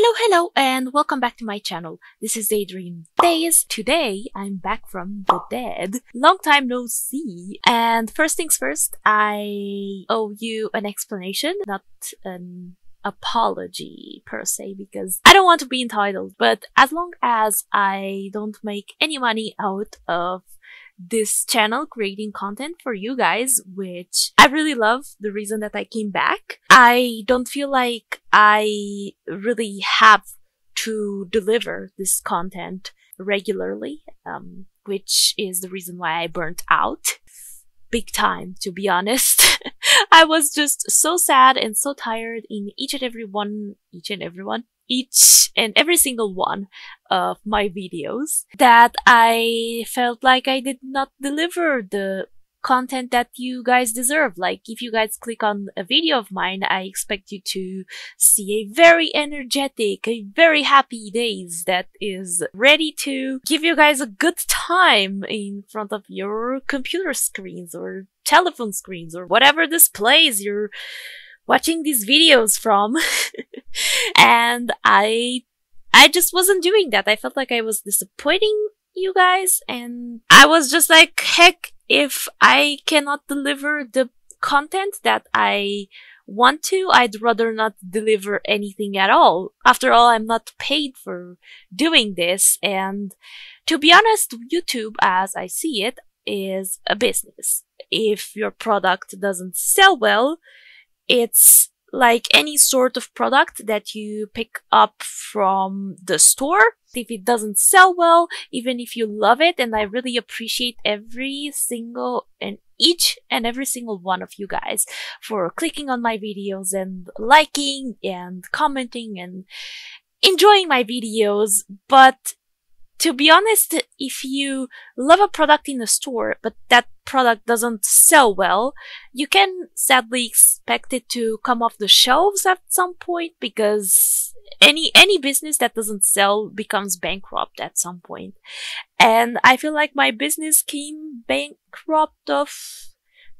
Hello, hello, and welcome back to my channel. This is Daydream Daze. Today, I'm back from the dead. Long time no see. And first things first, I owe you an explanation, not an apology per se, because I don't want to be entitled. But as long as I don't make any money out of this channel creating content for you guys, which I really love the reason that I came back. I don't feel like I really have to deliver this content regularly, um, which is the reason why I burnt out big time, to be honest. I was just so sad and so tired in each and every one, each and every one, each and every single one of my videos that I felt like I did not deliver the content that you guys deserve. Like, if you guys click on a video of mine, I expect you to see a very energetic, a very happy days that is ready to give you guys a good time in front of your computer screens or telephone screens or whatever displays you're watching these videos from. and I, I just wasn't doing that. I felt like I was disappointing you guys and I was just like, heck, if I cannot deliver the content that I want to, I'd rather not deliver anything at all. After all, I'm not paid for doing this. And to be honest, YouTube, as I see it, is a business. If your product doesn't sell well, it's like any sort of product that you pick up from the store. If it doesn't sell well, even if you love it, and I really appreciate every single and each and every single one of you guys for clicking on my videos and liking and commenting and enjoying my videos. But to be honest, if you love a product in a store, but that product doesn't sell well, you can sadly expect it to come off the shelves at some point because any, any business that doesn't sell becomes bankrupt at some point. And I feel like my business came bankrupt of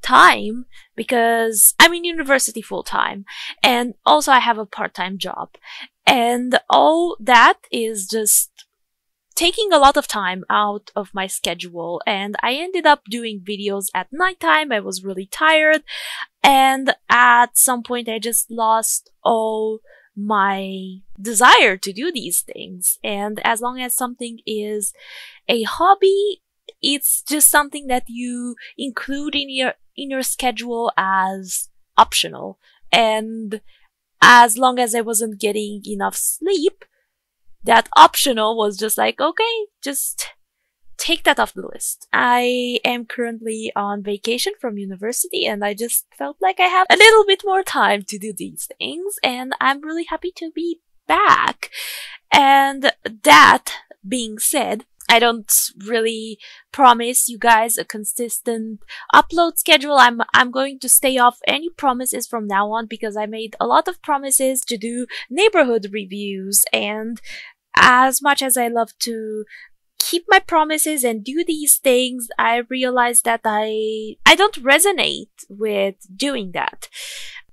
time because I'm in university full time and also I have a part-time job and all that is just taking a lot of time out of my schedule and I ended up doing videos at nighttime. I was really tired and at some point I just lost all my desire to do these things. And as long as something is a hobby, it's just something that you include in your, in your schedule as optional. And as long as I wasn't getting enough sleep, that optional was just like, okay, just take that off the list. I am currently on vacation from university and I just felt like I have a little bit more time to do these things and I'm really happy to be back. And that being said, I don't really promise you guys a consistent upload schedule. I'm, I'm going to stay off any promises from now on because I made a lot of promises to do neighborhood reviews and as much as I love to keep my promises and do these things, I realize that I, I don't resonate with doing that.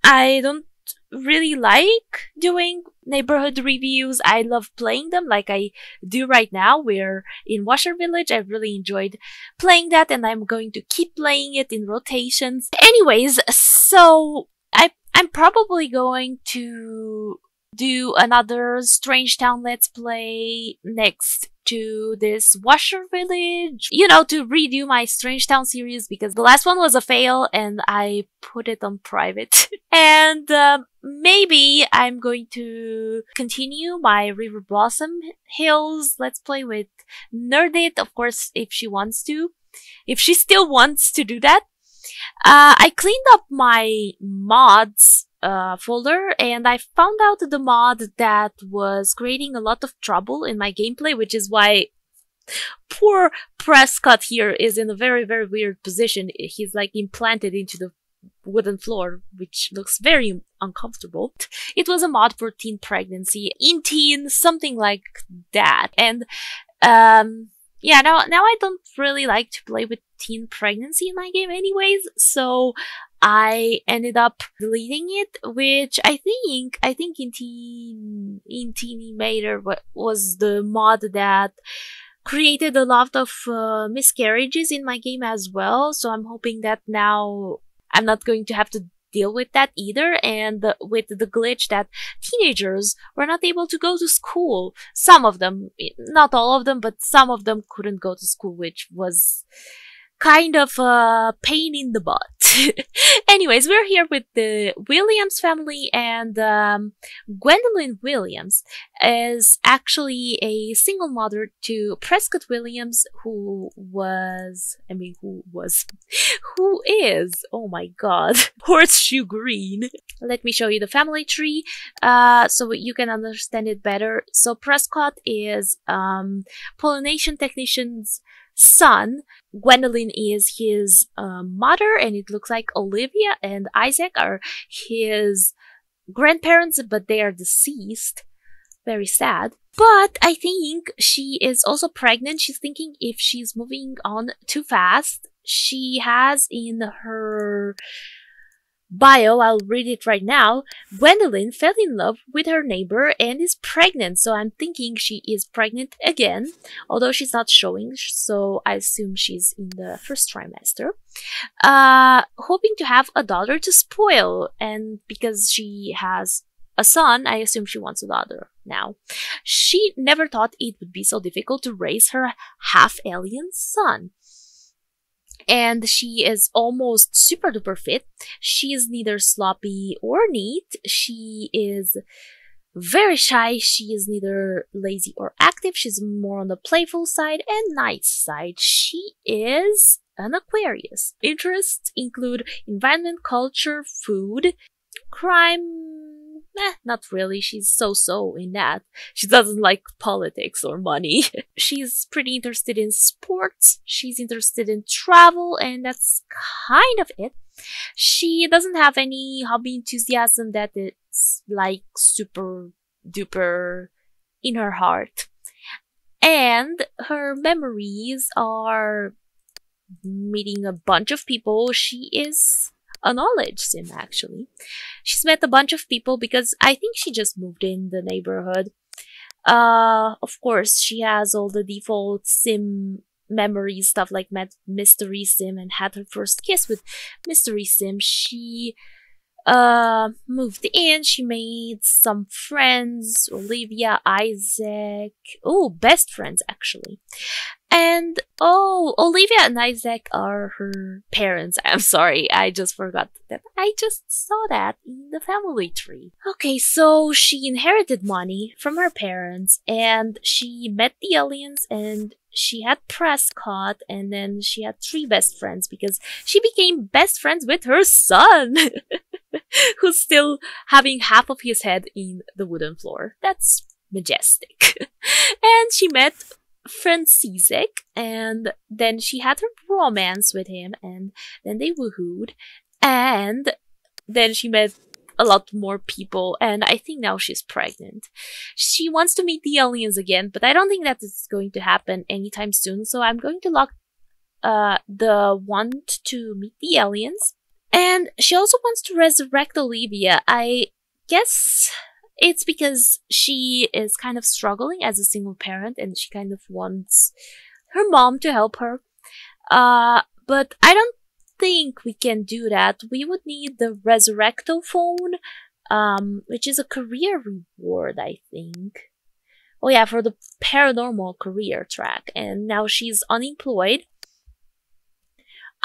I don't really like doing neighborhood reviews. I love playing them like I do right now. We're in Washer Village. I really enjoyed playing that and I'm going to keep playing it in rotations. Anyways, so I, I'm probably going to do another Strange Town Let's Play next to this Washer Village, you know, to redo my Strange Town series because the last one was a fail and I put it on private. and um, maybe I'm going to continue my River Blossom Hills Let's Play with Nerdit, of course, if she wants to. If she still wants to do that. Uh, I cleaned up my mods uh, folder and I found out the mod that was creating a lot of trouble in my gameplay, which is why poor Prescott here is in a very, very weird position. He's like implanted into the wooden floor, which looks very uncomfortable. It was a mod for teen pregnancy, in teen, something like that. And, um, yeah, now, now I don't really like to play with teen pregnancy in my game anyways, so I ended up deleting it, which I think I think in Teen InTeenimator was the mod that created a lot of uh, miscarriages in my game as well. So I'm hoping that now I'm not going to have to deal with that either and with the glitch that teenagers were not able to go to school. Some of them, not all of them, but some of them couldn't go to school, which was kind of a pain in the butt. Anyways, we're here with the Williams family, and um, Gwendolyn Williams is actually a single mother to Prescott Williams, who was, I mean, who was, who is, oh my god, Horseshoe Green. Let me show you the family tree, uh, so you can understand it better. So Prescott is um, pollination technician's son. Gwendolyn is his uh, mother, and it looks like Olivia and Isaac are his grandparents, but they are deceased. Very sad. But I think she is also pregnant. She's thinking if she's moving on too fast. She has in her bio, I'll read it right now. Gwendolyn fell in love with her neighbor and is pregnant, so I'm thinking she is pregnant again, although she's not showing, so I assume she's in the first trimester. Uh, hoping to have a daughter to spoil, and because she has a son, I assume she wants a daughter now. She never thought it would be so difficult to raise her half alien son and she is almost super duper fit. She is neither sloppy or neat. She is very shy. She is neither lazy or active. She's more on the playful side and nice side. She is an Aquarius. Interests include environment, culture, food, crime, Eh, not really. She's so-so in that. She doesn't like politics or money. She's pretty interested in sports. She's interested in travel, and that's kind of it. She doesn't have any hobby enthusiasm that is like super duper in her heart. And her memories are meeting a bunch of people. She is knowledge sim actually. She's met a bunch of people because I think she just moved in the neighborhood. Uh, of course, she has all the default sim memory stuff like met Mystery Sim and had her first kiss with Mystery Sim. She uh moved in she made some friends olivia isaac oh best friends actually and oh, Olivia and Isaac are her parents. I'm sorry, I just forgot that. I just saw that in the family tree. Okay, so she inherited money from her parents and she met the aliens and she had Prescott and then she had three best friends because she became best friends with her son, who's still having half of his head in the wooden floor. That's majestic. and she met Francisek, and then she had her romance with him, and then they woohooed, and then she met a lot more people, and I think now she's pregnant. She wants to meet the aliens again, but I don't think that is going to happen anytime soon, so I'm going to lock uh, the want to meet the aliens. And she also wants to resurrect Olivia. I guess it's because she is kind of struggling as a single parent and she kind of wants her mom to help her. Uh, but I don't think we can do that. We would need the Resurrectophone, um, which is a career reward, I think. Oh yeah, for the paranormal career track. And now she's unemployed.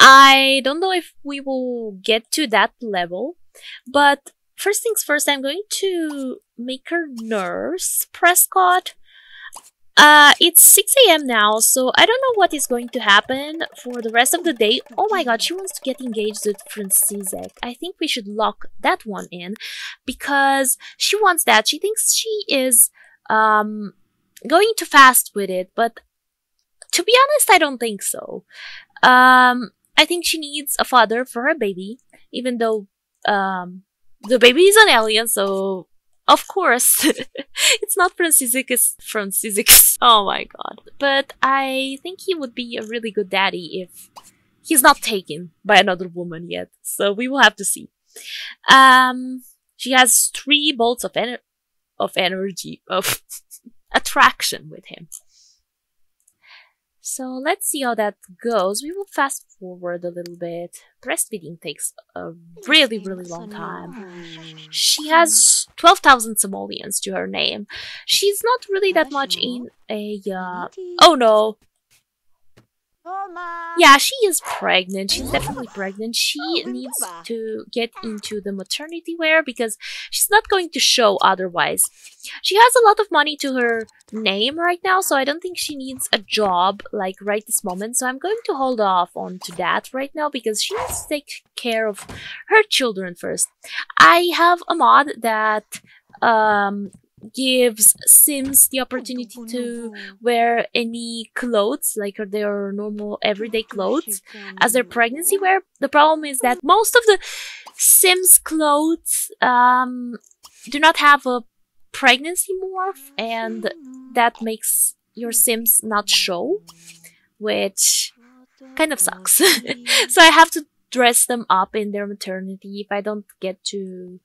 I don't know if we will get to that level, but First things first, I'm going to make her nurse Prescott. Uh, it's 6 a.m. now, so I don't know what is going to happen for the rest of the day. Oh my god, she wants to get engaged with Francisek. I think we should lock that one in because she wants that. She thinks she is um, going too fast with it, but to be honest, I don't think so. Um, I think she needs a father for her baby, even though um, the baby is an alien, so of course it's not Francisek, it's Francisek. Oh my god. But I think he would be a really good daddy if he's not taken by another woman yet, so we will have to see. Um, she has three bolts of ener- of energy of attraction with him. So let's see how that goes. We will fast forward a little bit. Breastfeeding takes a really, really long time. She has 12,000 simoleons to her name. She's not really that much in a, uh, oh no, yeah, she is pregnant. She's definitely pregnant. She needs to get into the maternity wear because she's not going to show otherwise. She has a lot of money to her name right now, so I don't think she needs a job like right this moment. So I'm going to hold off on to that right now because she needs to take care of her children first. I have a mod that um gives Sims the opportunity to wear any clothes, like their normal everyday clothes, as their pregnancy wear. The problem is that most of the Sims clothes um, do not have a pregnancy morph, and that makes your Sims not show, which kind of sucks. so I have to dress them up in their maternity if I don't get to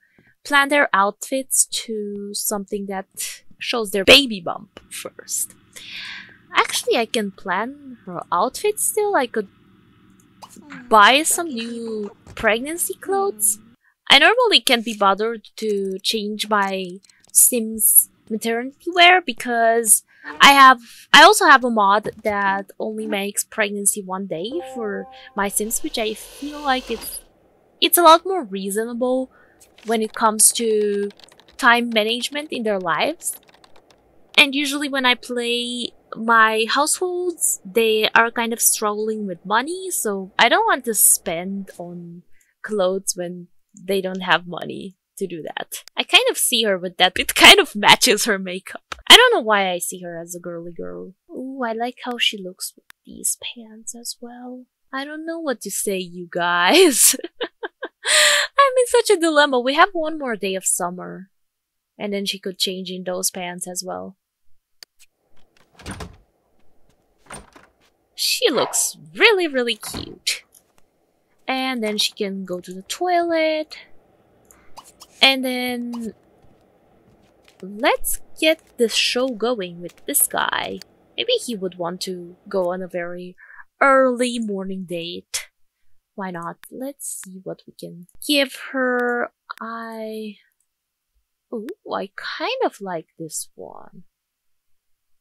plan their outfits to something that shows their baby bump first. Actually, I can plan her outfit still. I could buy some new pregnancy clothes. I normally can't be bothered to change my Sims maternity wear because I have I also have a mod that only makes pregnancy one day for my Sims, which I feel like it's it's a lot more reasonable when it comes to time management in their lives. And usually when I play my households, they are kind of struggling with money, so I don't want to spend on clothes when they don't have money to do that. I kind of see her with that. It kind of matches her makeup. I don't know why I see her as a girly girl. Ooh, I like how she looks with these pants as well. I don't know what to say, you guys. Such a dilemma. We have one more day of summer. And then she could change in those pants as well. She looks really, really cute. And then she can go to the toilet. And then... Let's get the show going with this guy. Maybe he would want to go on a very early morning date why not? Let's see what we can give her. I... Oh, I kind of like this one.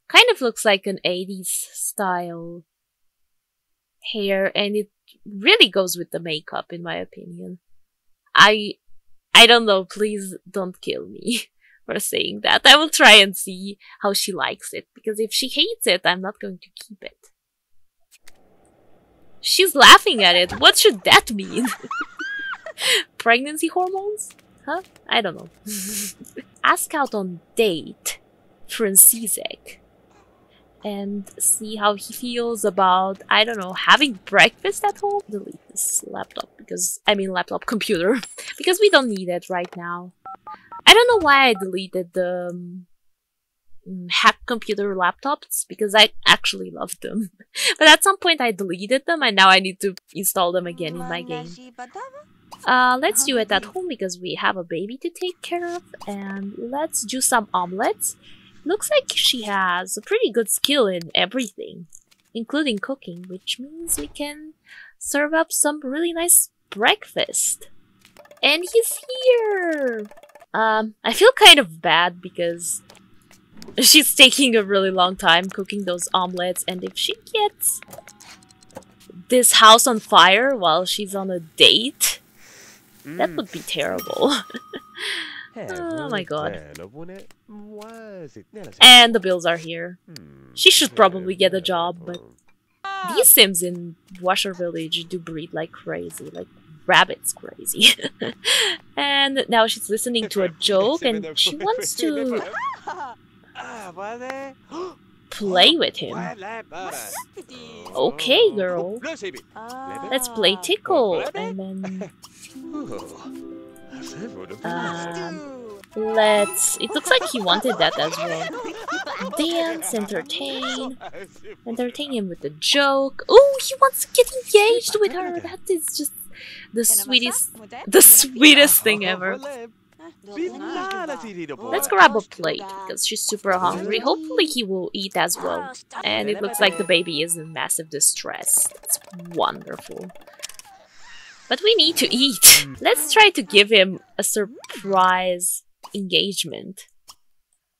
Kind of looks like an 80s style hair and it really goes with the makeup in my opinion. I I don't know, please don't kill me for saying that. I will try and see how she likes it because if she hates it, I'm not going to keep it. She's laughing at it. What should that mean? Pregnancy hormones? Huh? I don't know. Ask out on date Francisek and see how he feels about, I don't know, having breakfast at home? Delete this laptop because, I mean laptop computer, because we don't need it right now. I don't know why I deleted the um, hack computer laptops because I actually loved them. but at some point I deleted them and now I need to install them again in my game. Uh, let's do it at home because we have a baby to take care of and let's do some omelets. Looks like she has a pretty good skill in everything, including cooking, which means we can serve up some really nice breakfast. And he's here! Um, I feel kind of bad because She's taking a really long time cooking those omelets, and if she gets this house on fire while she's on a date, mm. that would be terrible. oh my god. And the bills are here. Hmm. She should probably get a job, but these Sims in Washer Village do breed like crazy, like rabbits crazy. and now she's listening to a joke and she wants to Play with him. Okay, girl. Let's play tickle. And then... Um, let's... It looks like he wanted that as well. dance, entertain, entertain him with a joke. Oh, he wants to get engaged with her. That is just the sweetest, the sweetest thing ever. Let's grab a plate because she's super hungry. Hopefully he will eat as well. And it looks like the baby is in massive distress. It's wonderful. But we need to eat. Let's try to give him a surprise engagement.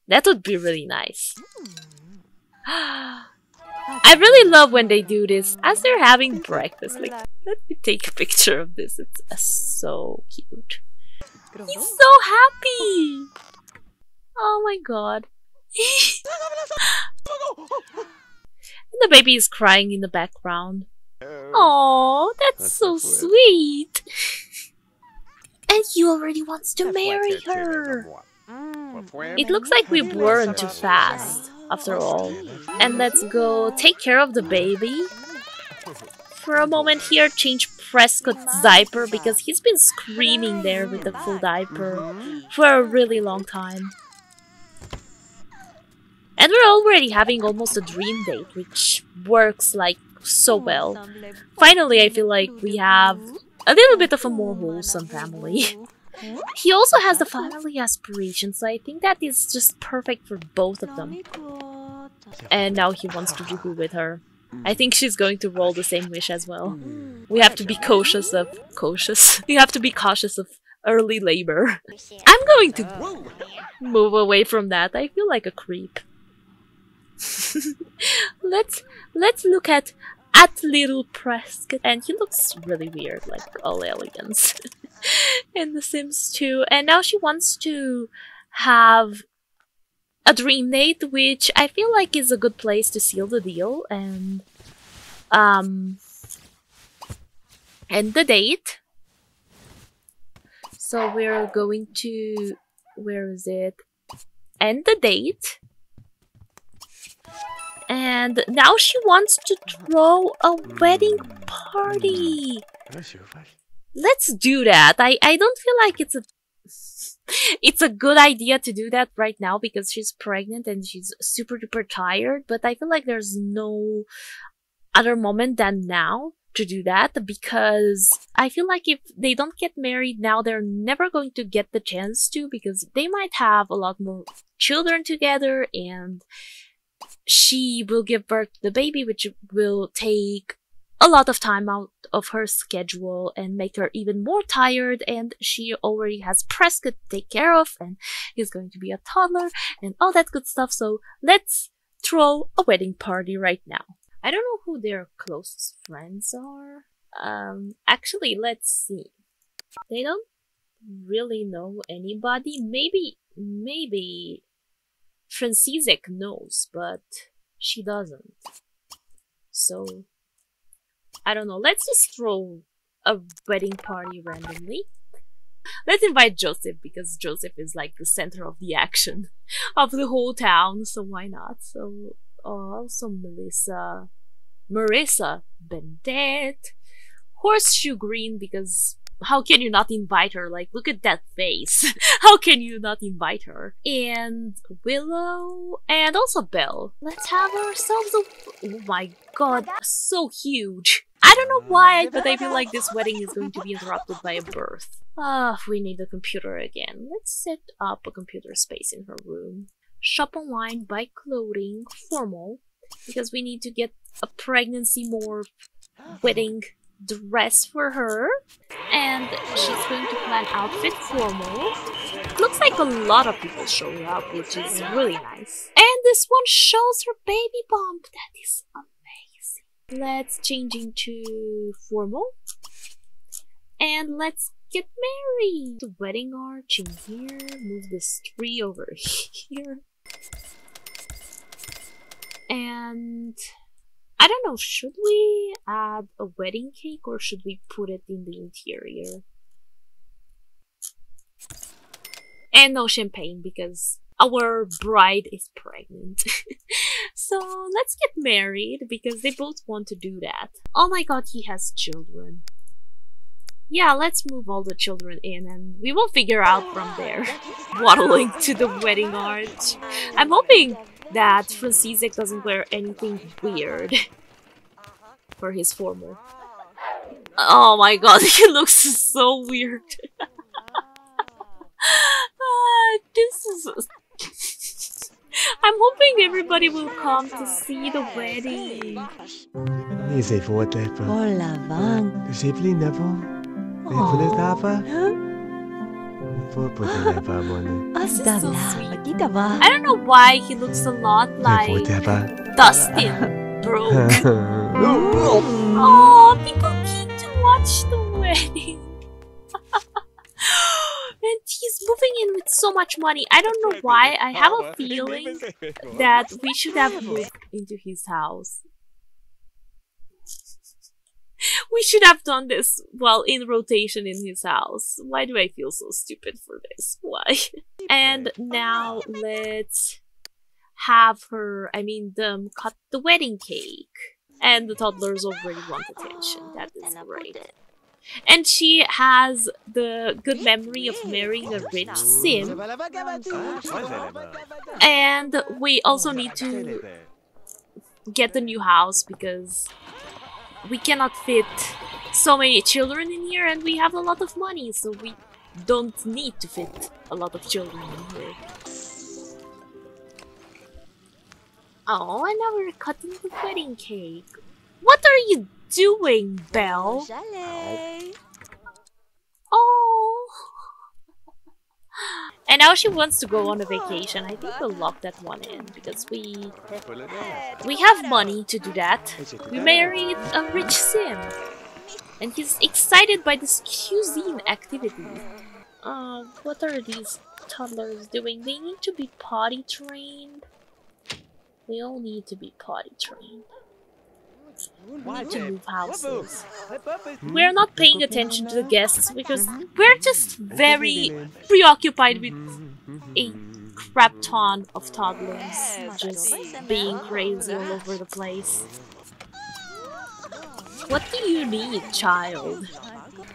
That would be really nice. I really love when they do this as they're having breakfast. Like, let me take a picture of this. It's uh, so cute. He's so happy! Oh my god. and the baby is crying in the background. Oh, that's so sweet. and he already wants to marry her. It looks like we weren't too fast, after all. And let's go take care of the baby. For a moment here, change Prescott's diaper because he's been screaming there with the full diaper for a really long time. And we're already having almost a dream date, which works like so well. Finally, I feel like we have a little bit of a more wholesome family. he also has the family aspiration, so I think that is just perfect for both of them. And now he wants to do with her. I think she's going to roll the same wish as well. Mm. We have to be cautious of cautious. We have to be cautious of early labor. I'm going to move away from that. I feel like a creep. let's let's look at at little Prescott and he looks really weird like all elegance in The Sims 2 and now she wants to have a dream date, which I feel like is a good place to seal the deal and um end the date. So we're going to where is it? End the date. And now she wants to throw a wedding party. Let's do that. I, I don't feel like it's a it's a good idea to do that right now because she's pregnant and she's super duper tired, but I feel like there's no other moment than now to do that because I feel like if they don't get married now, they're never going to get the chance to because they might have a lot more children together and she will give birth to the baby, which will take a lot of time out of her schedule and make her even more tired and she already has Prescott to take care of and he's going to be a toddler and all that good stuff so let's throw a wedding party right now. I don't know who their closest friends are. Um, actually, let's see. They don't really know anybody. Maybe, maybe Francisek knows, but she doesn't. So I don't know. Let's just throw a wedding party randomly. Let's invite Joseph because Joseph is like the center of the action of the whole town, so why not? So oh, also Melissa, Marissa, Bendette, Horseshoe Green because how can you not invite her? Like, look at that face. how can you not invite her? And Willow, and also Belle. Let's have ourselves a. Oh my god, so huge. I don't know why, but I feel like this wedding is going to be interrupted by a birth. Ah, we need a computer again. Let's set up a computer space in her room. Shop online, buy clothing, formal, because we need to get a pregnancy more wedding dress for her and she's going to plan outfit formal looks like a lot of people showing up which is really nice and this one shows her baby bump that is amazing let's change into formal. And let's get married. The wedding arch in here. Move this tree over here. And I don't know, should we add a wedding cake or should we put it in the interior? And no champagne because our bride is pregnant. so let's get married because they both want to do that. Oh my god, he has children. Yeah, let's move all the children in and we will figure out from there. Waddling to the wedding arch. I'm hoping that Franciszek doesn't wear anything weird for his formal. Oh my god, he looks so weird. uh, this is. I'm hoping everybody will come to see the wedding. Ni sei fuotepa. Hola, Van. Sipli nepo. Ne pule tapa. Po pute pa mona. This is Asta so sweet. I don't know why he looks a lot like fuotepa. Dustin Broke. Oh, people came to watch the wedding. And he's moving in with so much money. I don't know why. I have a feeling that we should have moved into his house. We should have done this while in rotation in his house. Why do I feel so stupid for this? Why? And now let's have her, I mean, them cut the wedding cake. And the toddlers already want attention. That is great. And she has the good memory of marrying a rich sim. And we also need to get the new house because we cannot fit so many children in here and we have a lot of money, so we don't need to fit a lot of children in here. Oh, and now we're cutting the wedding cake. What are you doing, Belle? Oh. And now she wants to go on a vacation. I think we'll lock that one in because we we have money to do that. We married a rich sim. And he's excited by this cuisine activity. Uh, what are these toddlers doing? They need to be potty trained. They all need to be potty trained. We need to move houses. We're not paying attention to the guests because we're just very preoccupied with a crap ton of toddlers just being crazy all over the place. What do you need, child?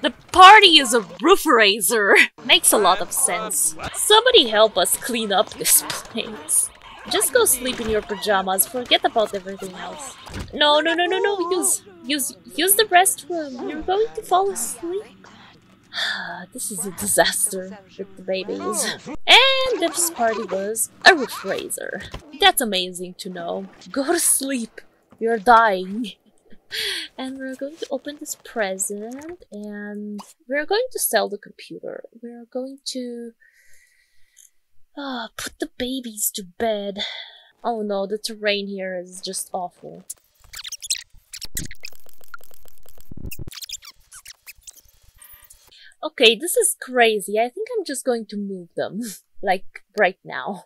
The party is a roof raiser! Makes a lot of sense. Somebody help us clean up this place. Just go sleep in your pajamas, forget about everything else. No, no, no, no, no, use, use, use the restroom. You're going to fall asleep. this is a disaster with the babies. And this party was a roof raiser. That's amazing to know. Go to sleep. You're dying. And we're going to open this present and we're going to sell the computer. We're going to uh, put the babies to bed. Oh no, the terrain here is just awful. Okay, this is crazy. I think I'm just going to move them. like, right now.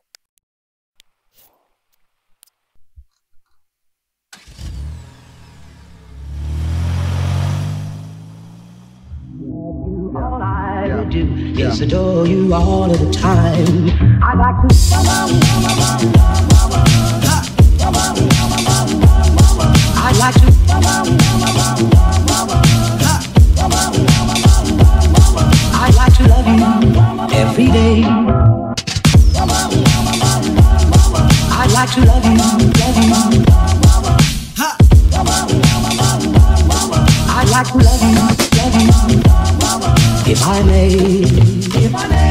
I do is adore you all of the time. I like to. I like to. I like to love you every day. I like to love you, love you. I like to love you. If I may, if I may.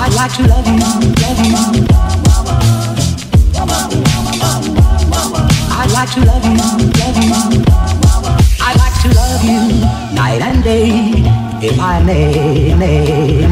I'd like to love you, love you. I'd like to love you, love you. I'd like to love you night and day, if I may, may,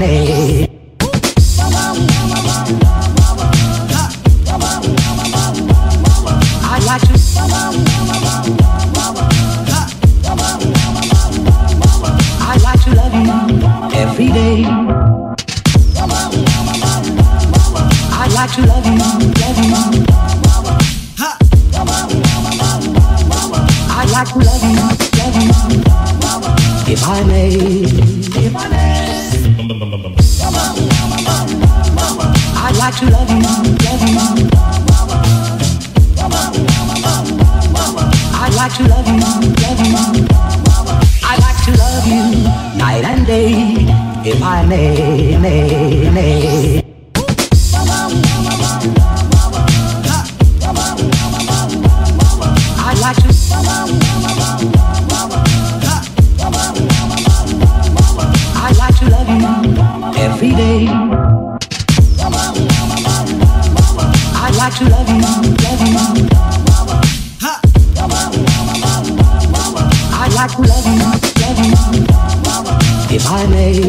I'd like to love you, I'd like to love you, if I may.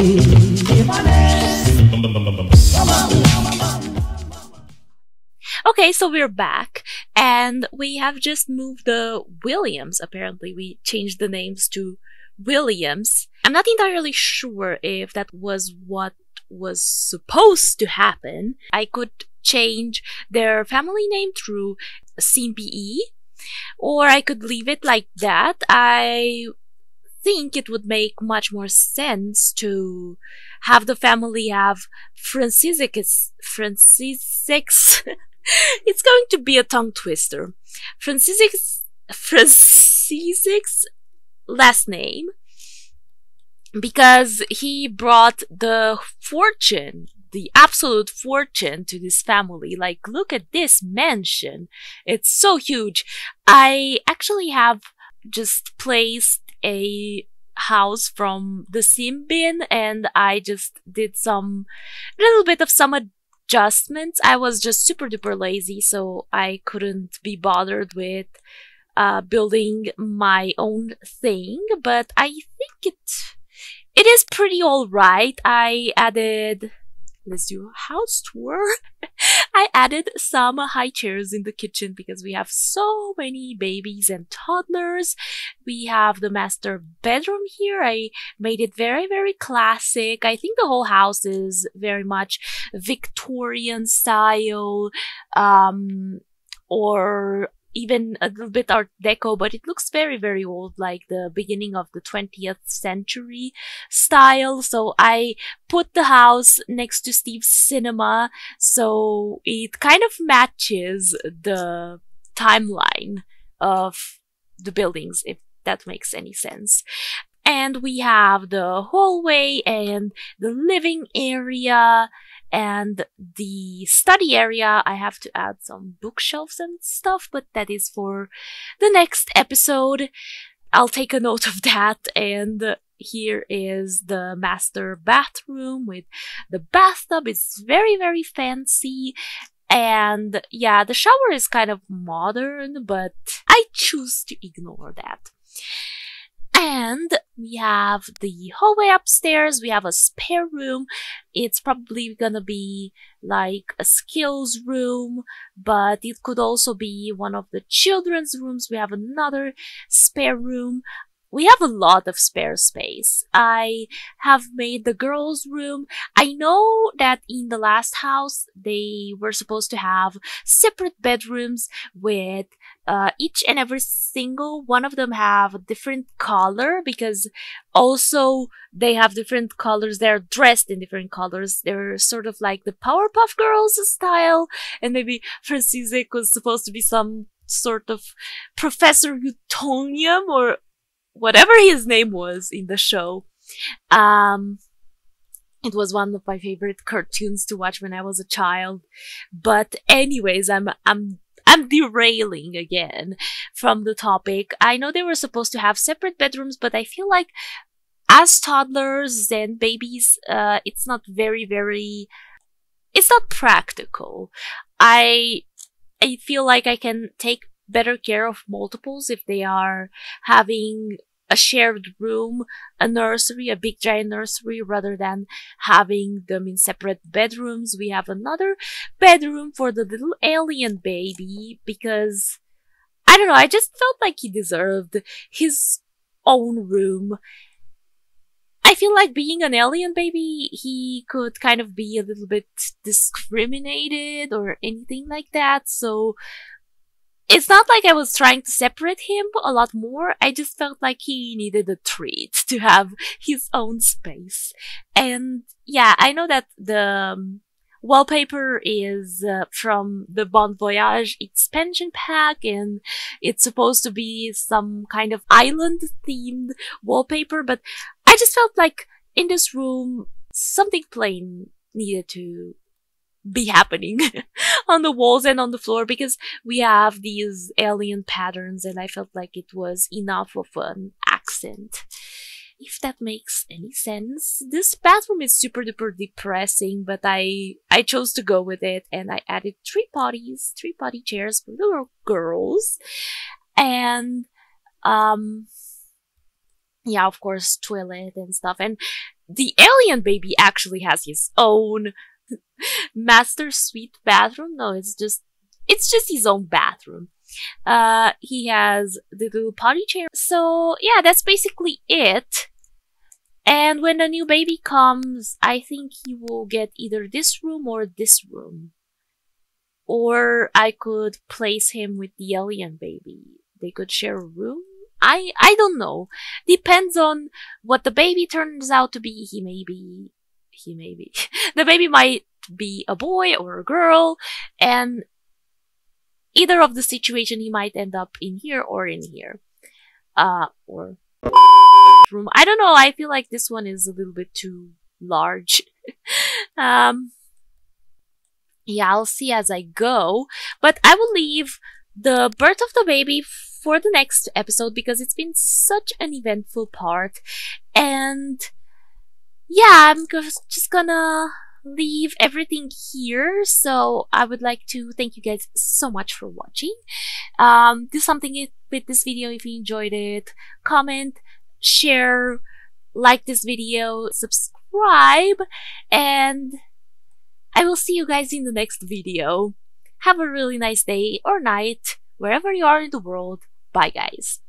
Okay, so we're back and we have just moved the Williams. Apparently, we changed the names to Williams. I'm not entirely sure if that was what was supposed to happen. I could change their family name through CBE, or I could leave it like that. I think it would make much more sense to have the family have Franciscus, Franciscus. it's going to be a tongue twister. Franciscus, Franciscus last name because he brought the fortune, the absolute fortune to this family. Like, look at this mansion. It's so huge. I actually have just placed a house from the sim bin and I just did some little bit of some adjustments. I was just super duper lazy, so I couldn't be bothered with uh, building my own thing, but I think it it is pretty alright. I added let's do a house tour. I added some high chairs in the kitchen because we have so many babies and toddlers. We have the master bedroom here. I made it very, very classic. I think the whole house is very much Victorian style, um, or even a little bit art deco, but it looks very, very old, like the beginning of the 20th century style. So I put the house next to Steve's cinema, so it kind of matches the timeline of the buildings, if that makes any sense. And we have the hallway and the living area and the study area, I have to add some bookshelves and stuff, but that is for the next episode. I'll take a note of that. And here is the master bathroom with the bathtub. It's very, very fancy. And yeah, the shower is kind of modern, but I choose to ignore that. And we have the hallway upstairs. We have a spare room. It's probably gonna be like a skills room, but it could also be one of the children's rooms. We have another spare room we have a lot of spare space. I have made the girls' room. I know that in the last house, they were supposed to have separate bedrooms with uh, each and every single one of them have a different color because also they have different colors. They're dressed in different colors. They're sort of like the Powerpuff Girls style. And maybe Francisek was supposed to be some sort of Professor Utonium or whatever his name was in the show. Um, it was one of my favorite cartoons to watch when I was a child. But anyways, I'm, I'm, I'm derailing again from the topic. I know they were supposed to have separate bedrooms, but I feel like as toddlers and babies, uh, it's not very, very, it's not practical. I, I feel like I can take better care of multiples if they are having a shared room, a nursery, a big giant nursery, rather than having them in separate bedrooms. We have another bedroom for the little alien baby because I don't know, I just felt like he deserved his own room. I feel like being an alien baby, he could kind of be a little bit discriminated or anything like that. So it's not like I was trying to separate him a lot more. I just felt like he needed a treat to have his own space. And yeah, I know that the um, wallpaper is uh, from the Bon Voyage expansion pack and it's supposed to be some kind of island themed wallpaper, but I just felt like in this room, something plain needed to be happening on the walls and on the floor because we have these alien patterns and I felt like it was enough of an accent. if that makes any sense. This bathroom is super duper depressing, but I I chose to go with it and I added three potties, three potty chairs for little girls. And um yeah, of course, toilet and stuff. And the alien baby actually has his own master suite bathroom. No, it's just it's just his own bathroom. Uh, he has the little potty chair. So yeah, that's basically it. And when the new baby comes, I think he will get either this room or this room. Or I could place him with the alien baby. They could share a room. I, I don't know. Depends on what the baby turns out to be. He may be, he may be, the baby might be a boy or a girl. And either of the situation, he might end up in here or in here. Uh, or room. I don't know. I feel like this one is a little bit too large. um, yeah, I'll see as I go. But I will leave the birth of the baby for the next episode because it's been such an eventful part. And yeah, I'm just gonna leave everything here. So I would like to thank you guys so much for watching. Um, do something with this video if you enjoyed it. Comment, share, like this video, subscribe, and I will see you guys in the next video. Have a really nice day or night, wherever you are in the world. Bye guys.